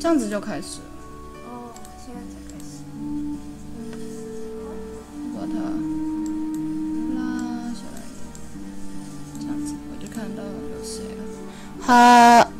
这样子就开始了。哦，现在才开始。把它拉下来一点，这样子我就看到有谁了。好。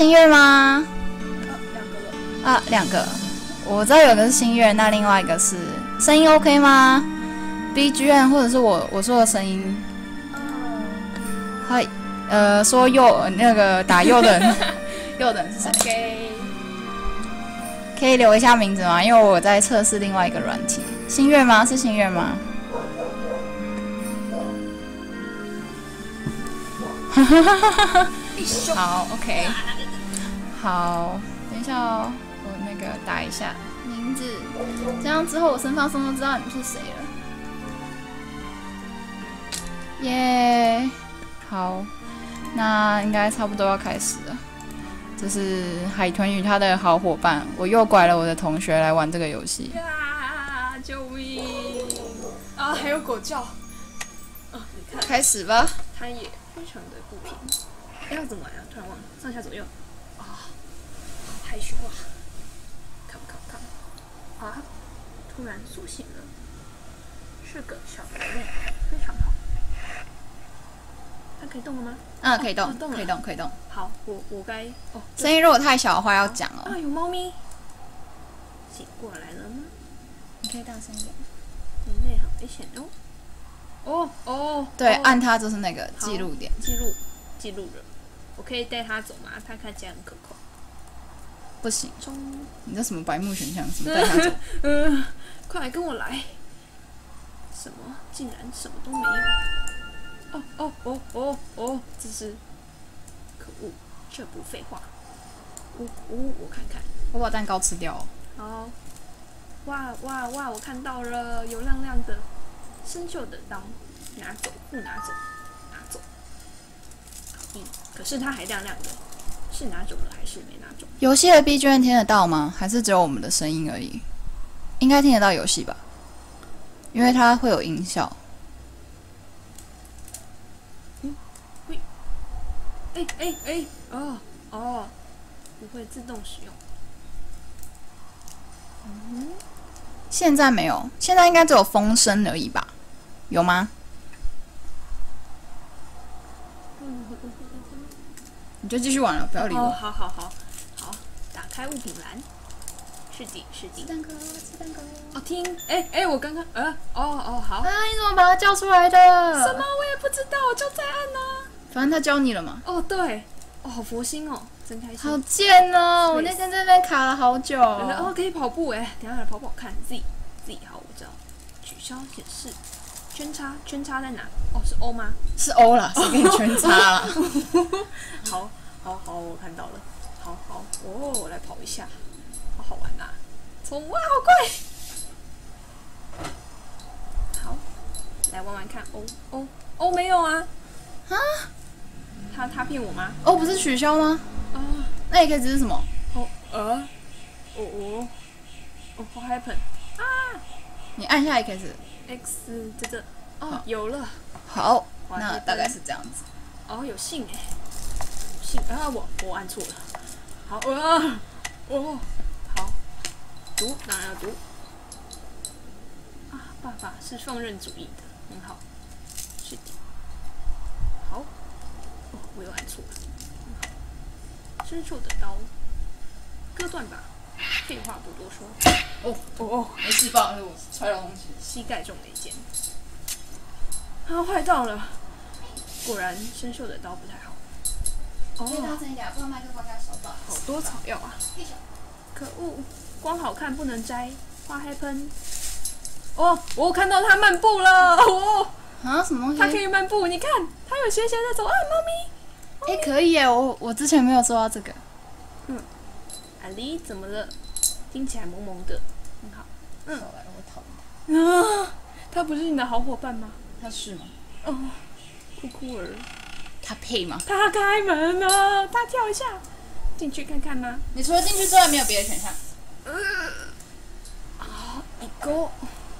新月吗？哦，两个了。啊，两个。我知道有个是新月，那另外一个是声音 OK 吗？BGM 或者是我我说的声音，哦嗨，呃，说右那个打右的人，右的人是谁？，OK。可以留一下名字吗？因为我在测试另外一个软体。新月吗？是新月吗？好，OK，好，等一下哦，我那个打一下名字，这样之后我身放松都知道你是谁了。耶、好，那应该差不多要开始了。这是海豚与他的好伙伴，我又拐了我的同学来玩这个游戏。啊！救命！啊，还有狗叫。啊，你看，开始吧。它也非常的不平。哎，要怎么玩啊？突然忘了，上下左右。啊，好害羞啊！看看看，啊，突然苏醒了，是个小萝莉，非常好。它可以动了吗？嗯，可以动，哦动可以动，可以动。好，我我该哦，声音如果太小的话要讲哦。啊，有猫咪醒过来了吗？你可以大声一点。人类好危险哦。哦哦，对，哦按它就是那个记录点。记录记录了。我可以带他走吗？它看起来很可口。不行，中！你这什么白目选项？什么带他走？嗯，快来跟我来！什么？竟然什么都没有！哦哦哦哦哦！这是可恶！这不废话。呜、呜、我看看。我把蛋糕吃掉哦。好，哇哇哇！我看到了，有亮亮的生锈的刀，拿走不？拿走。嗯，可是它还亮亮的，是拿走了还是没拿走？游戏的 BGM 听得到吗？还是只有我们的声音而已？应该听得到游戏吧，因为它会有音效。哎哎哎！哦哦，不会自动使用。嗯现在没有，现在应该只有风声而已吧？有吗？你就继续玩了，不要理哦，我。好好好好，打开物品栏。是的，是的。蛋糕，吃蛋糕。哦，听，哎哎，我刚刚，呃，哦哦，好。啊！你怎么把它叫出来的？什么？？我也不知道，我就在按呢、反正他教你了嘛。哦，对，哦，好佛心哦，真开心。好贱哦！我那天在那边卡了好久。然后哦，可以跑步哎，等下来跑跑看。Z Z 好，我知道。取消显示，圈叉圈叉在哪？哦，是 O 吗？是 O 啦，谁给你圈叉啦？好，好，好，我看到了。好好，哦，我来跑一下，好好玩呐、冲哇，好快！好，来玩玩看。哦哦哦，没有啊。啊？他他骗我吗？哦，不是取消吗？啊，那也可以只是什么？哦呃，哦哦哦，What happened？你按下 X。X 在这。哦，有了。好，那大概是这样子。哦，有信哎，信啊，我我按错了。好，啊，哦，好，读当然要读。啊，爸爸是放任主义的，很好。是的。好，哦，我又按错了。伸手的刀，割断吧。废话不多说。哦哦哦，没事吧？我揣到东西。膝盖中了一箭。啊，坏到了！果然生锈的刀不太好。哦，声一点，不然麦克风该收到。好多草药啊！可恶，光好看不能摘。花 happen。哦，我看到它漫步了。哦，啊，什么东西？它可以漫步，你看，它有斜斜的走啊，猫咪。哎、可以耶！我我之前没有做到这个。阿狸怎么了？听起来萌萌的，很好。嗯，我讨啊，他不是你的好伙伴吗？他是吗？哦，酷酷儿，他配吗？他开门了，他跳一下，进去看看吗？你除了进去之外，没有别的选项。啊，你哥，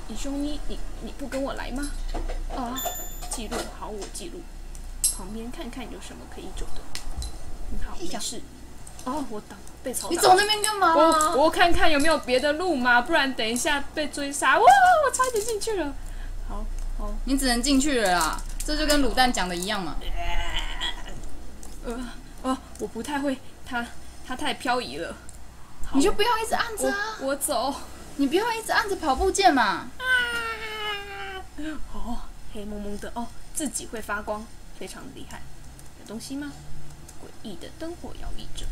你兄弟，你你不跟我来吗？啊，记录，好，我记录。旁边看看有什么可以走的。很好，没事。哦，我挡，被吵。你走那边干嘛？我我看看有没有别的路嘛，不然等一下被追杀。哇，我差点进去了。好，好，你只能进去了啦。这就跟卤蛋讲的一样嘛。呃，哦，我不太会，它它太漂移了。你就不要一直按着啊！我我走。你不要一直按着跑步键嘛。啊哦，黑蒙蒙的哦，自己会发光，非常厉害。有东西吗？诡异的灯火摇曳着，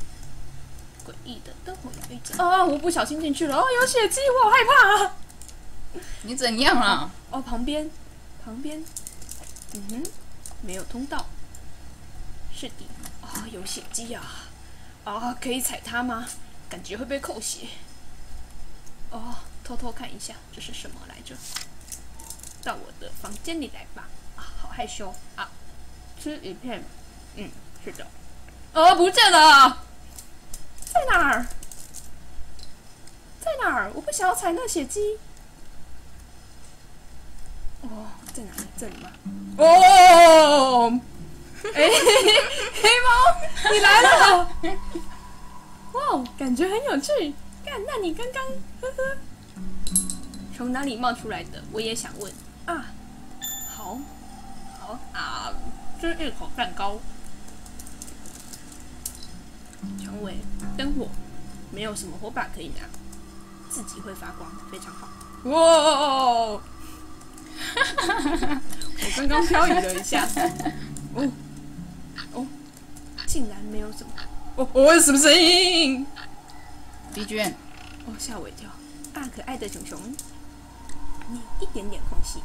诡异的灯火摇曳着。啊！我不小心进去了。哦，有血迹，我好害怕啊！你怎样啊？哦，旁边，旁边，嗯哼，没有通道。是的，啊、有血迹啊！啊，可以踩它吗？感觉会被扣血。哦，偷偷看一下，这是什么来着？到我的房间里来吧。啊，好害羞啊！吃一片，嗯，是的。哦，不见了，在哪儿？在哪儿？我不想要踩那血迹。哦，在哪里？这里吗？哦，哎、黑猫，你来了！哇，感觉很有趣。看，那你刚刚呵呵从哪里冒出来的？我也想问啊。好，好啊，吃一口蛋糕。成为灯火，没有什么火把可以拿，自己会发光，非常好。哇！我刚刚漂移了一下，哦哦，竟然没有什么，哦哦，什么声音？B 卷，哦，吓我一跳！大，可爱的熊熊，你一点点空隙，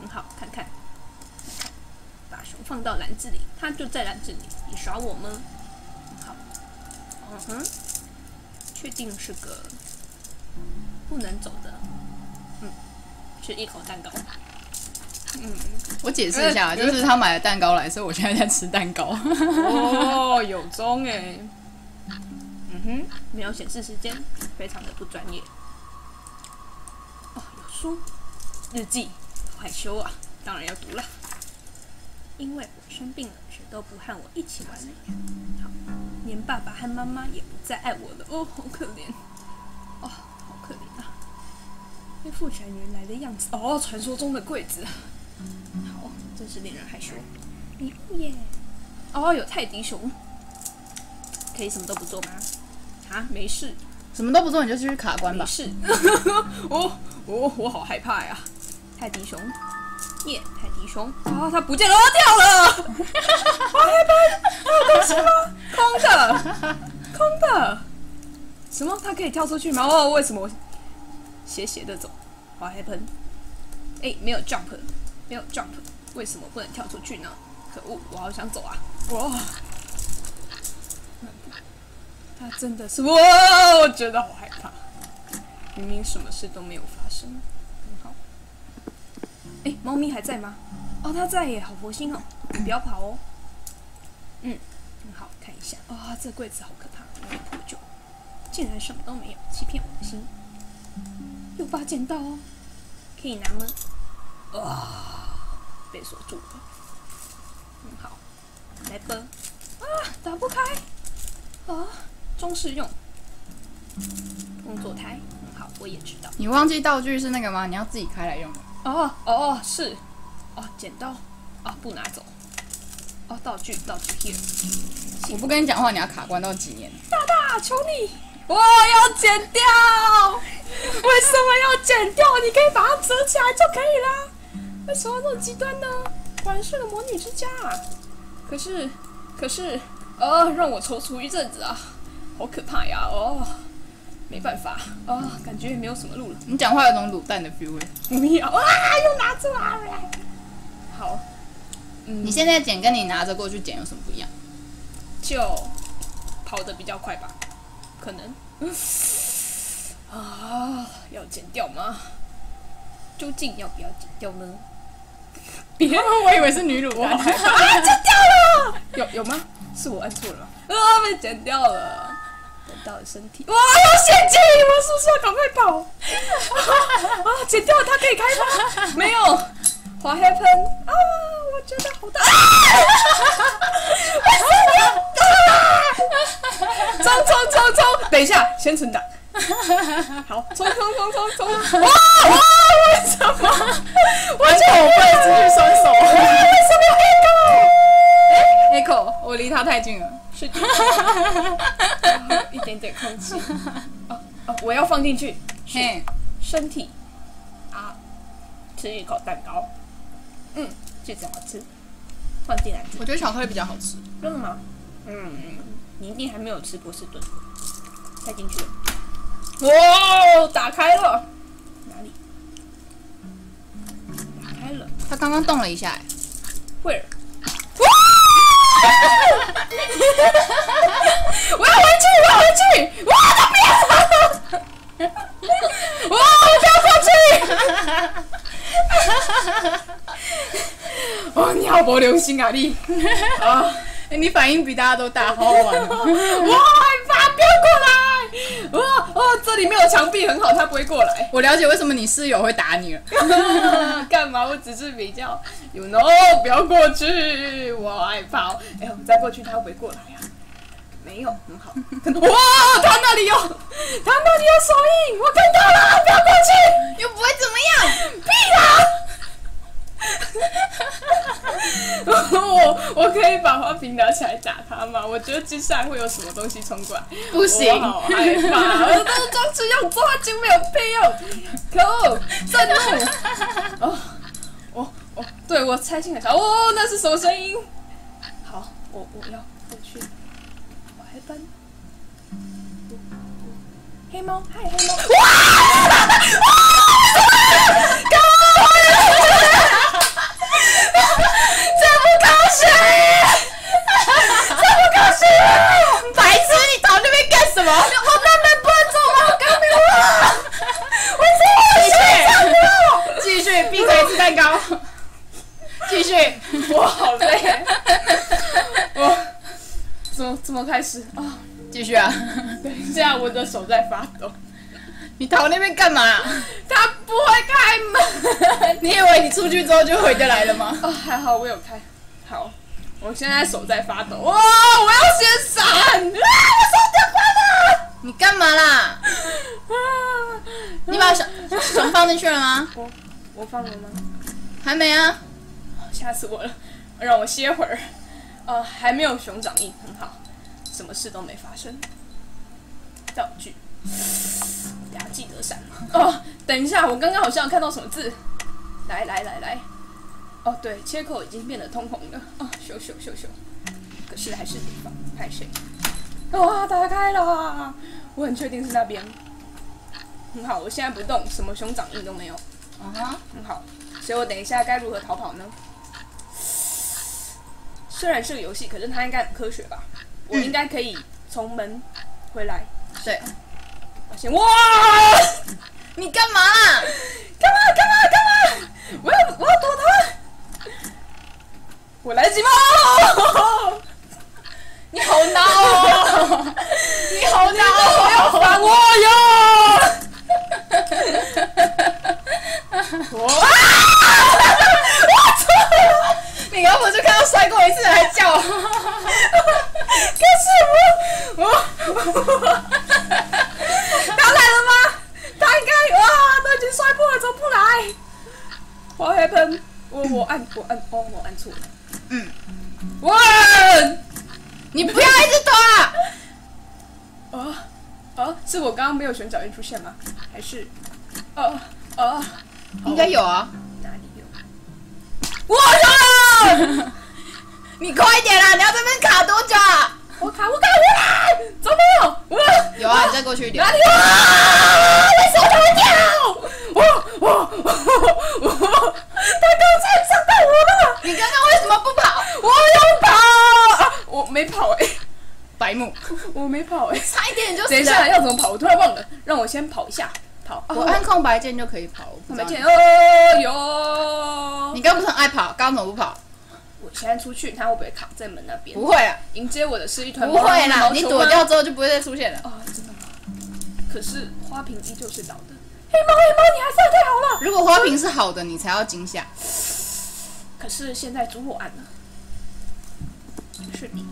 很好，看看，看看，把熊放到篮子里，它就在篮子里，你耍我吗？嗯哼，确定是个不能走的，嗯，吃一口蛋糕，嗯，我解释一下，呃就是他买了蛋糕来，所以我现在在吃蛋糕。哦，有钟哎。嗯哼，没有显示时间，非常的不专业。哦，有书，日记，害羞啊，当然要读了。因为我生病了，谁都不和我一起玩了。好，连爸爸和妈妈也不再爱我了。哦，好可怜。哦，好可怜啊。恢复成原来的样子。哦，传说中的柜子。好，真是令人害羞。礼物耶。哦，有泰迪熊，可以什么都不做吗？啊，没事，什么都不做，你就去卡关吧。没事。哦哦，我好害怕呀！泰迪熊，耶，泰迪熊，啊，它不见了，哦，掉了！我害怕，还有东西吗？空的，空的。什么？它可以跳出去吗？哦，为什么我斜斜的走？好 happen。哎，没有 jump，没有 jump，为什么不能跳出去呢？可恶，我好想走啊！哇！它真的是哇，我觉得好害怕。明明什么事都没有发生。哎，猫咪还在吗？哦，它在耶，好佛心哦！你不要跑哦。嗯，很好，看一下。哇、这柜子好可怕，有破旧，竟然什么都没有，欺骗我的心。有把剪刀哦，可以拿吗？啊、被锁住了。很好，来吧。啊，打不开。啊，装饰用。工作台，很好，我也知道。你忘记道具是那个吗？你要自己开来用的。哦哦是，哦剪刀，哦不拿走。哦道具道具 here。我不跟你讲话，你要卡关到几年？大大求你，我要剪掉。为什么要剪掉？你可以把它折起来就可以啦。为什么那么极端呢？果然是个魔女之家啊。可是，可是，呃，让我踌躇一阵子啊，好可怕呀！哦，没办法啊，感觉也没有什么路了。你讲话有种卤蛋的 feel 欸不要啊！又拿出来了。好，嗯，你现在剪跟你拿着过去剪有什么不一样？就跑得比较快吧，可能。啊，要剪掉吗？究竟要不要剪掉呢？别，我以为是女乳我干。好害怕啊！剪掉了，有有吗？是我按错了吗？啊，被剪掉了。等到了身体，哇，有陷阱！我是不是要赶快跑？啊，剪掉了，它可以开吗？没有。What happened？啊，我觉得好大！冲冲冲冲！等一下，先存档。好，冲冲冲冲冲！哇哇！为什么？我不能继续双手。为什么要？Echo，我离他太近了。是的，一点点空气。哦哦，我要放进去。嘿，身体啊，吃一口蛋糕。嗯，这怎么吃？放进来。我觉得巧克力比较好吃。真的吗？嗯，你一定还没有吃波士顿。塞进去了。哇，打开了。哪里？打开了。它刚刚动了一下，哎，会儿。我要回去，我要回去！哇，他不要！哇，我不要过去！哦，你好不留心啊你！啊，哎，你反应比大家都大，好好玩哦。我害怕，不要过！哦，这里没有墙壁，很好，他不会过来。我了解为什么你室友会打你了。干嘛？我只是比较，you know，不要过去，我害怕。哎，我们再过去，他会不会过来呀、没有，很好。哇，他那里有，他那里有手印，我看到了，不要过去，又不会怎么样。屁啦！我我可以把花瓶拿起来打他吗？我觉得接下来会有什么东西冲过来，不行我好害怕，我都装出用做就没有屁用，可恶，震怒！哦，我我对我猜心了，哦，那是什么声音？好，我我要过去，我还搬，黑猫，嗨，黑猫，哇！这不高兴，这不高兴！白痴，你逃那边干什么？我慢慢不能走了，我刚没了，我继真的续，继续，闭嘴吃蛋糕。继续，我好累，我怎么怎么开始啊？继续啊！等一下，我的手在发抖。你逃那边干嘛？他不会开门。你以为你出去之后就回得来了吗？啊，还好我有开。好，我现在手在发抖。哇，我要先闪！啊，我手电关了。你干嘛啦？啊，你把手手放进去了吗？我我放了吗？还没啊。吓死我了！让我歇会儿。呃，还没有熊掌印，很好，什么事都没发生。道具，大家记得闪。哦，等一下，我刚刚好像看到什么字。来来来来，哦对，切口已经变得通红了。哦，咻咻咻咻，可是还是得放，拍谁？哇，打开了！我很确定是那边。很好，我现在不动，什么熊掌印都没有。嗯哼，很好，所以我等一下该如何逃跑呢？虽然是个游戏，可是它应该很科学吧？我应该可以从门回来。对，发现哇！你干嘛啦？干嘛干嘛干嘛？我要我要躲他！我来得及吗？你好孬哦！你好孬我要哦！反我哟！哇！你刚不就看到摔过一次还叫？可是我我他来了吗？他应该哇，都已经摔破了，怎么不来？What happened？我我按我按哦，我按错了。嗯，哇！你不要一直躲啊！哦哦，是我刚刚没有选脚印出现吗？还是哦哦，应该有啊。哪里有？我有！你快一点啦！你要这边卡多久啊？我卡，我卡，我卡！怎么没有？我有啊，你再过去一点。哪里啊？为什么他会跳？我我我我他刚才伤到我了。你刚刚为什么不跑？我要跑啊！我没跑哎、白目，我没跑哎、差一点就死了。等要怎么跑？我突然忘了，让我先跑一下。跑，我按空白键就可以跑。空白，哦哟！你刚不是很爱跑，刚怎么不跑？我现在出去，他会不会卡在门那边？不会啊，迎接我的是一团不会啦，你躲掉之后就不会再出现了。哦，真的吗？可是花瓶依旧是倒的。黑猫，黑猫，你还算太好了。如果花瓶是好的，你才要惊吓。可是现在主火暗了，是你。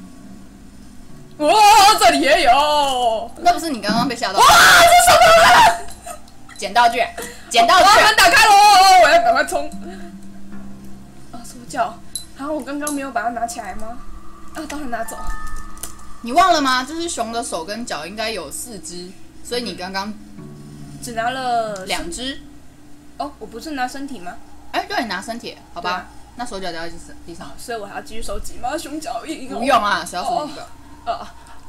哇，这里也有。那不是你刚刚被吓到？哇，这什么？捡道具，捡道把门具。打开喽！我要赶快冲。啊，手脚。啊，我刚刚没有把它拿起来吗？啊，当然拿走。你忘了吗？就是熊的手跟脚应该有四只，所以你刚刚只拿了两只。哦，我不是拿身体吗？哎，对，你拿身体，好吧？那手脚掉在地上。所以我还要继续收集吗？熊脚印、不用啊，谁要手几个？呃，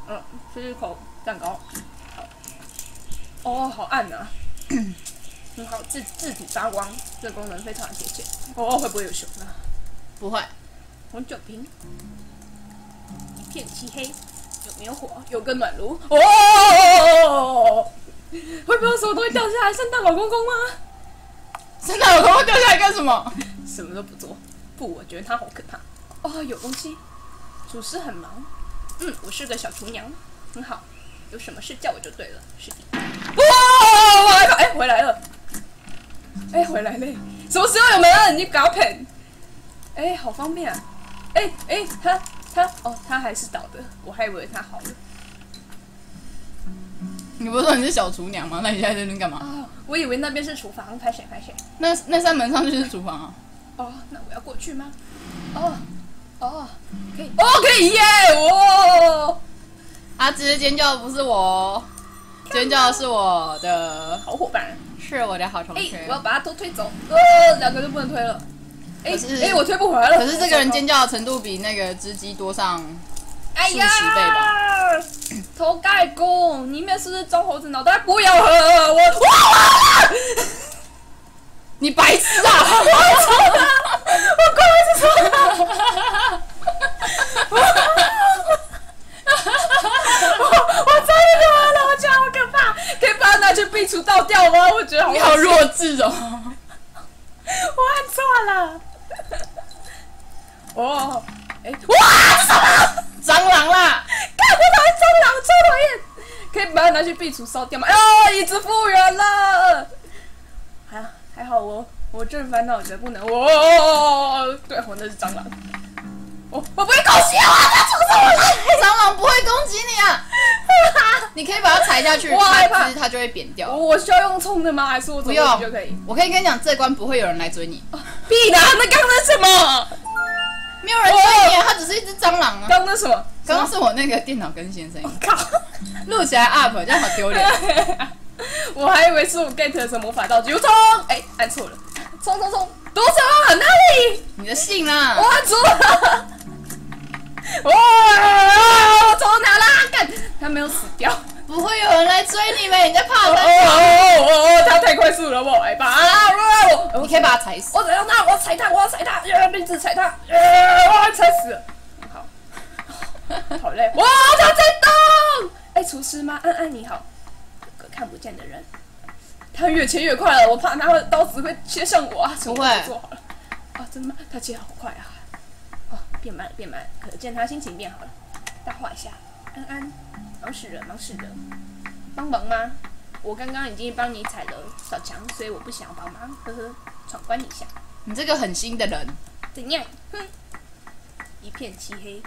嗯，吃一口蛋糕。哦，好暗啊！很 好，自自体发光，这个功能非常的贴切。哦，会不会有熊啊？不会，红酒瓶，一片漆黑，有没有火？有个暖炉。哦，会不会什么东西掉下来？圣诞老公公吗？圣诞老公公掉下来干什么？什么都不做。不，我觉得他好可怕。哦，有东西。厨师很忙。嗯，我是个小厨娘，很好。有什么事叫我就对了，是的。哇！我来看，哎，回来了。哎，回来嘞！什么时候有门啊？你搞喷？哎，好方便啊！哎哎，他他哦，他还是倒的，我还以为他好了。你不是说你是小厨娘吗？那你现在在那边干嘛？哦，我以为那边是厨房，拍谁拍谁。那那扇门上去是厨房啊。哦，那我要过去吗？哦哦，可以，哦可以耶！哦，啊，只是尖叫的不是我哦，尖叫的是我的，好伙伴。是我的好同哎、学我。要把它都推走。呃，两个就不能推了。哎、哎、我推不回来了。可是这个人尖叫的程度比那个只鸡多上，哎呀，数十倍吧 头盖骨里面是不是装猴子脑袋？不要喝，我哇！你白痴啊！我真的了，我觉得好可怕。可以把它拿去壁橱倒掉吗？我觉得好你好弱智哦！我按错了。哦，哎、哇！什么蟑螂啦！看我讨厌蟑螂，超讨厌！可以把它拿去壁橱烧掉吗？哦，椅子复原了。还还好我我正烦恼着不能哦，对，我那是蟑螂。我我不会攻击我，它冲上我来。蟑螂不会攻击你啊！你可以把它踩下去，我害怕它就会扁掉。我我需要用冲的吗？还是我走过去就可以？我可以跟你讲，这关不会有人来追你，屁啦！那刚刚那什么？没有人追你啊，它只是一只蟑螂啊。刚刚那什么？刚刚是我那个电脑更新的声音，靠！录起来 up，这样好丢脸。我还以为是我 get 了什么魔法道具，我冲！哎、按错了，冲冲冲！多少啊？哪里？你的信啊我！按错了！哇！走哪啦？干！他没有死掉。不会有人来追你们，你在怕哦什么？哦哦！他太快速了，我害怕啊！我你可以把他踩死。我怎样他？我要踩他！我要踩他！呃，鼻子踩他！呃，我要踩死了。好，好累。哇，他在动！哎，厨师吗？安安你好，有个看不见的人。他越切越快了，我怕他的刀子会切向我啊！不会做好了。啊，真的吗？他切好快啊！哦，变慢了，变慢了，可见他心情变好了。大画一下，安安，忙死了，忙死了，帮忙吗？我刚刚已经帮你踩了小强，所以我不想要帮忙，呵呵，闯关一下。你这个狠心的人，怎样？哼，一片漆黑。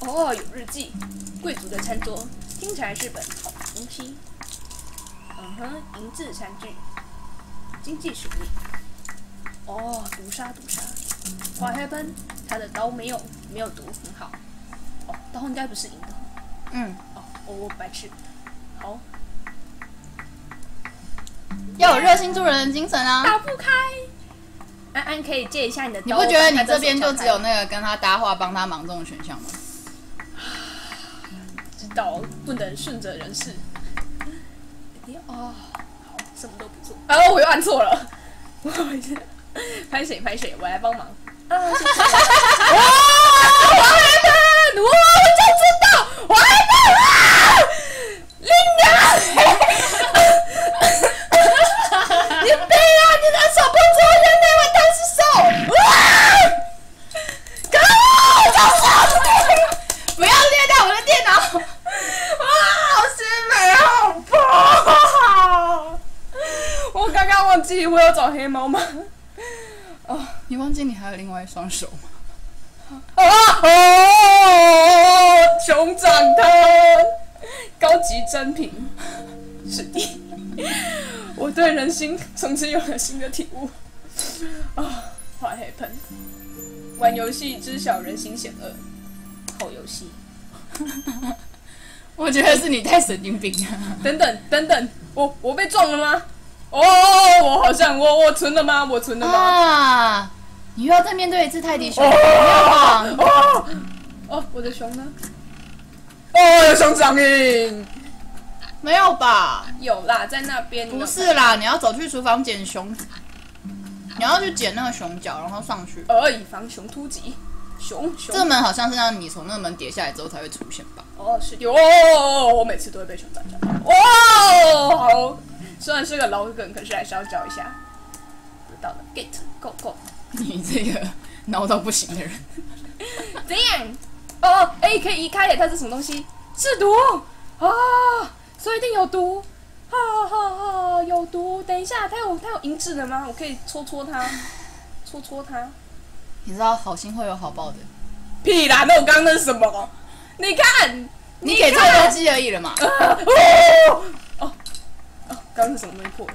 哦，有日记，贵族的餐桌，听起来是本好东西。嗯哼，银质餐具，经济实力。哦，毒杀毒杀，花黑喷，他的刀没有没有毒，很好。哦，刀应该不是银的。嗯，哦，我我白痴。好，要有热心助人的精神啊！打不开。安安可以借一下你的刀。你不觉得你这边就只有那个跟他搭话、帮他忙这种选项吗？知道不能顺着人事。哦，好，什么都不做。啊，我又按错了，不好意思，拍谁拍谁，我来帮忙。啊，谢谢。哇，我害怕，我就知道，我害怕啊！林娘，你背啊！你的手不着人类为他是手啊！搞我就是你！不要虐待我的电脑！哇，好心美，好棒我刚刚忘记我有找黑猫吗？哦，你忘记你还有另外一双手吗？啊哦！熊掌汤，高级珍品，是的，我对人心从此有了新的体悟。啊，花黑喷，玩游戏知晓人心险恶，好游戏。我觉得是你太神经病了。等等等等，我我被撞了吗？哦，我好像我我存了吗？我存了吗？啊！你又要再面对一次泰迪熊？哦哦，我的熊呢？哦，有熊掌印，没有吧？有啦，在那边。不是啦，你要走去厨房捡熊，你要去捡那个熊角，然后上去。呃，以防熊突击。熊熊。这门好像是让你从那个门跌下来之后才会出现吧？哦，是有哦，我每次都会被熊掌叫。哦，好，虽然是个老梗，可是还是要教一下。得到了，get go go。你这个闹到不行的人，怎样？哦，哎，可以移开耶！它是什么东西？是毒啊！所以一定有毒！哈哈哈，有毒！等一下，它有它有银质的吗？我可以戳戳它，戳戳它。你知道好心会有好报的，屁啦！那我刚刚那是什么？你看，你给错东西而已了嘛。哦哦哦！刚刚是什么东西破了？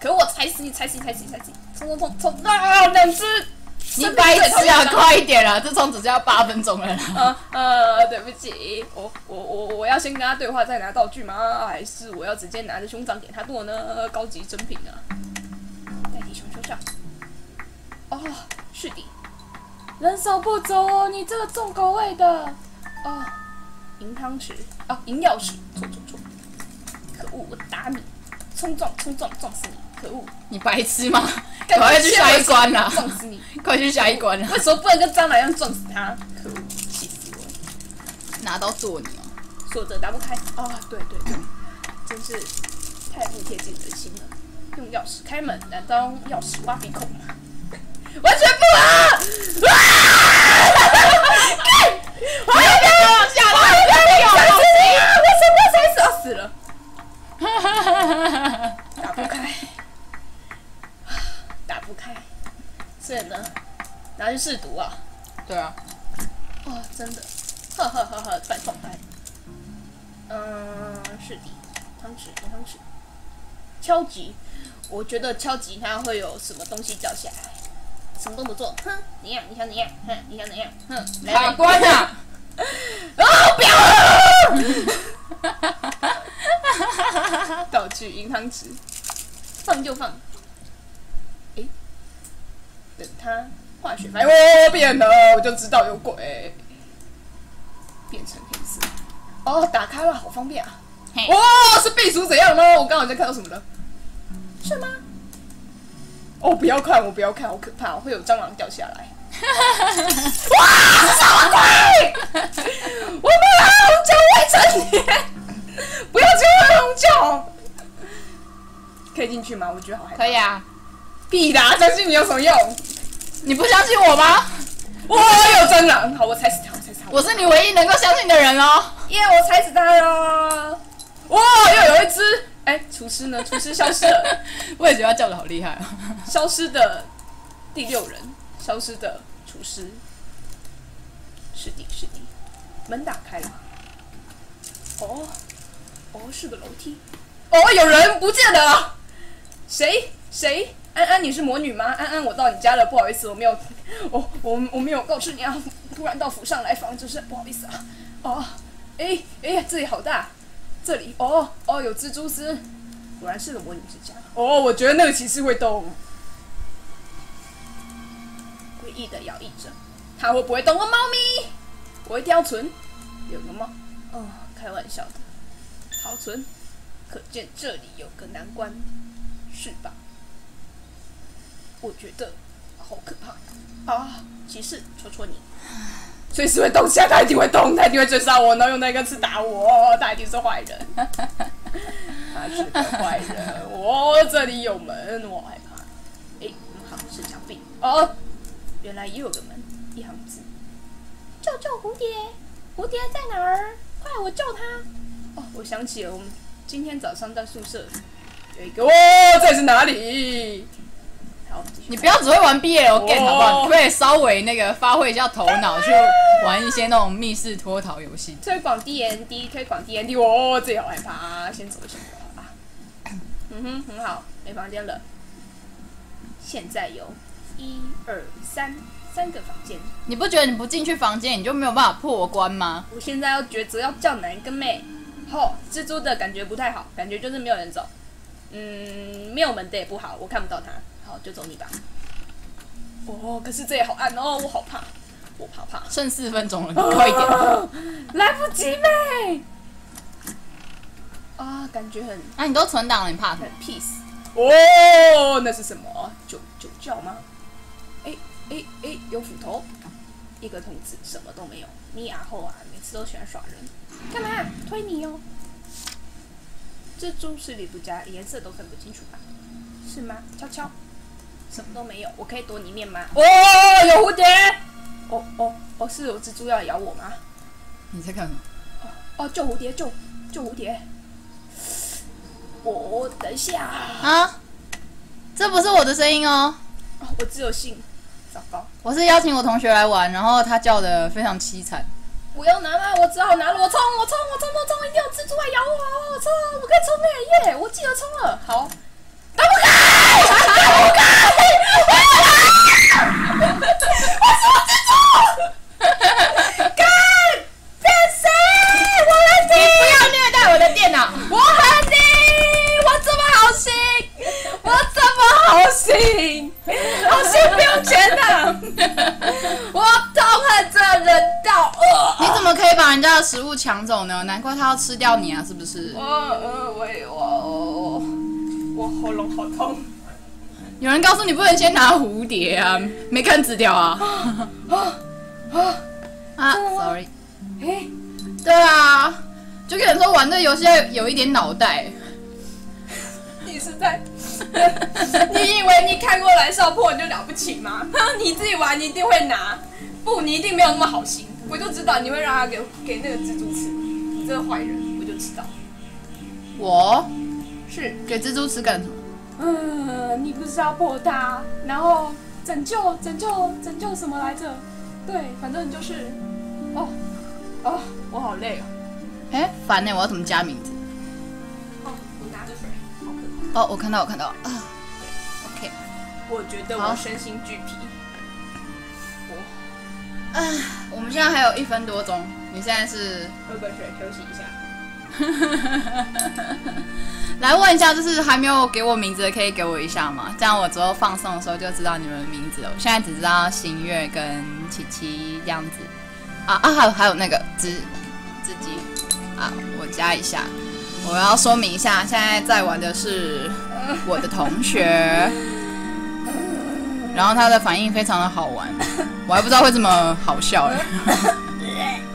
可我踩死你！踩死你！踩死你！踩死你！冲冲冲冲！啊！两只！你白痴啊，快一点啦！这冲只是要八分钟了啦。呃呃，对不起，我我我我要先跟他对话再拿道具吗？还是我要直接拿着胸掌给他剁呢？高级珍品啊！代替熊胸罩。哦，是的，人手不足哦，你这个重口味的。哦，银汤匙，啊，银钥匙，错错错！可恶，我打你！冲撞冲撞撞死你！可恶，你白痴吗？赶快去下一关啦！撞死你！快去下一关啦！为什么不能跟蟑螂一样撞死他？可恶，气死我了！拿刀剁你哦！锁着打不开啊！对对对，真是太不贴近人心了。用钥匙开门，难道用钥匙挖鼻孔吗？完全不啊！啊！我要不要往下拉？我要不要踩死你啊！为什么要踩死？要死了！打不开，打不开，所以呢，拿去试毒啊！对啊，哦，真的，呵呵呵呵，半状态。嗯，是的，汤匙，汤匙。敲击，我觉得敲击它会有什么东西掉下来，什么都不做，哼，怎样？你想怎样？哼，你想怎样？哼，来卡关啊！啊！不要了！道具银汤匙，放就放。诶，等它化学反应，哦，变了，我就知道有鬼。变成黑色。哦，打开了，好方便啊！嘿哇，是避暑怎样吗？我刚好在看到什么了？是吗？哦，不要看，我不要看，好可怕，会有蟑螂掉下来。哇，是什么鬼？我们喝红酒未成年，不要酒喝红酒。可以进去吗？我觉得好害怕。可以啊，屁啦，相信你有什么用？你不相信我吗？哇，有蟑螂！好，我踩死它，我踩死它。我是你唯一能够相信的人哦。耶我踩死它了！哇，又有一只！哎，厨师呢？厨师消失了，我也觉得他叫的好厉害啊。消失的第六人，消失的厨师。是的，是的，门打开了。哦，哦，是个楼梯。哦，有人不见了！谁？谁？安安，你是魔女吗？安安，我到你家了，不好意思，我没有，我我我没有告知你啊，突然到府上来访，真是不好意思啊。哦，哎哎，这里好大，这里哦哦有蜘蛛丝，果然是个魔女之家。哦，我觉得那个骑士会动，诡异的摇曳着，它会不会动？哦，猫咪，我一定要存，有个猫，哦，开玩笑的，好存，可见这里有个难关，是吧？我觉得好可怕啊！骑士，戳戳你，随时会动起来，它一定会动，他一定会追杀我，然后用那个刺打我，他一定是坏人，他是个坏人。我这里有门，我害怕。哎，好，是墙壁。哦，原来也有个门，一行字：救救蝴蝶，蝴蝶在哪儿？快，我救它。哦，我想起了，我们今天早上在宿舍有一个，哦，这是哪里？你不要只会玩 BL game 好不好？你可不可以稍微那个发挥一下头脑，去玩一些那种密室脱逃游戏？推广 D N D，推广 D N D，我自己好害怕，先走先走吧。嗯哼，很好，没房间了。现在有一二三三个房间，你不觉得你不进去房间，你就没有办法破关吗？我现在要抉择要叫哪一个妹。吼、蜘蛛的感觉不太好，感觉就是没有人走。嗯，没有门的也不好，我看不到它。好，就走你吧。哦，可是这也好暗哦，我好怕，我怕怕。剩四分钟了，你快一点！来不及妹。啊，感觉很啊，你都存档了，你怕什么？peace。哦，那是什么？酒酒窖吗？哎哎哎，有斧头，一个筒子，什么都没有。你牙后啊，每次都喜欢耍人，干嘛？推你哦。蜘蛛视力不佳，颜色都分不清楚吧？是吗？悄悄，什么都没有，我可以躲里面吗？哦，有蝴蝶。哦哦哦，是有蜘蛛要咬我吗？你在干什么？哦，救蝴蝶，救救蝴蝶！我、等一下，啊，这不是我的声音哦，哦我只有信，糟糕，我是邀请我同学来玩，然后他叫的非常凄惨。我要拿吗？我只好拿了，我冲，我冲，我冲，我冲，一定有蜘蛛来咬我，我冲，我可以冲耶耶！我记得冲了，好，打不开，打不开，干，变谁？我来你不要虐待我的电脑！我恨你！我这么好心，我这么 好心，好心不用钱的、我痛恨这人道。呃你怎么可以把人家的食物抢走呢？难怪他要吃掉你啊，是不是？我呃我我我喉咙好痛。有人告诉你不能先拿蝴蝶啊，没看纸条啊？啊，sorry。哎，对啊，就跟你说玩这游戏要有一点脑袋。你是在？你以为你看过蓝少破你就了不起吗？你自己玩你一定会拿，不，你一定没有那么好心。我就知道你会让他给给那个蜘蛛吃，你这个坏人，我就知道。我是，给蜘蛛吃干什么？嗯，你不是要破它，然后拯救拯救拯救什么来着？对，反正就是，哦哦，我好累哦。哎，烦呢、我要怎么加名字？哦，我拿着水。哦，我看到，我看到啊。OK，我觉得好我身心俱疲。我我们现在还有一分多钟，你现在是喝个水休息一下。来问一下，就是还没有给我名字的，可以给我一下吗？这样我之后放送的时候就知道你们的名字了。我现在只知道新月跟琪琪这样子。啊啊，还有还有那个自自己啊，我加一下。我要说明一下，现在在玩的是我的同学，然后他的反应非常的好玩，我还不知道会这么好笑哎。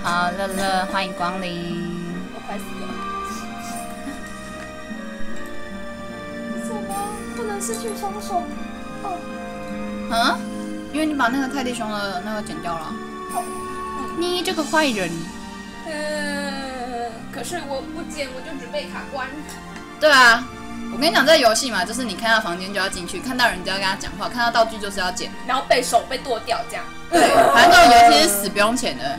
好，乐乐，欢迎光临。我快死了。怎么？不能失去双手？哦，嗯，因为你把那个泰迪熊的那个剪掉了。好。你这个坏人。嗯，可是我不剪，我就准备卡关。对啊，我跟你讲，这个游戏嘛，就是你看到房间就要进去，看到人就要跟他讲话，看到道具就是要捡。然后被手被剁掉，这样。对，反正这种游戏是死不用钱的。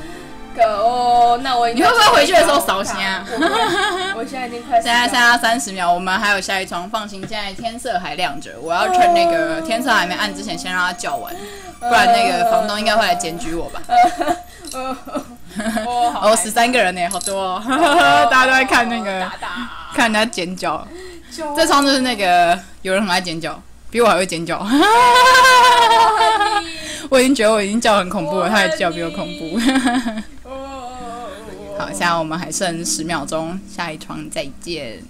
可哦，那我你会不会回去的时候扫兴啊我现在已经快现在剩下三十秒，我们还有下一窗，放心，现在天色还亮着，我要趁那个天色还没暗之前，先让他叫完，不然那个房东应该会来检举我吧。哦，十三个人呢，好多哦，大家都在看那个看人家剪脚。这窗就是那个有人很爱剪脚，比我还会剪脚。我已经觉得我已经叫很恐怖了，他还叫比我恐怖。好，现在我们还剩十秒钟，下一床再见。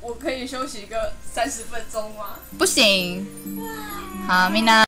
我可以休息个三十分钟吗？不行，好，米娜。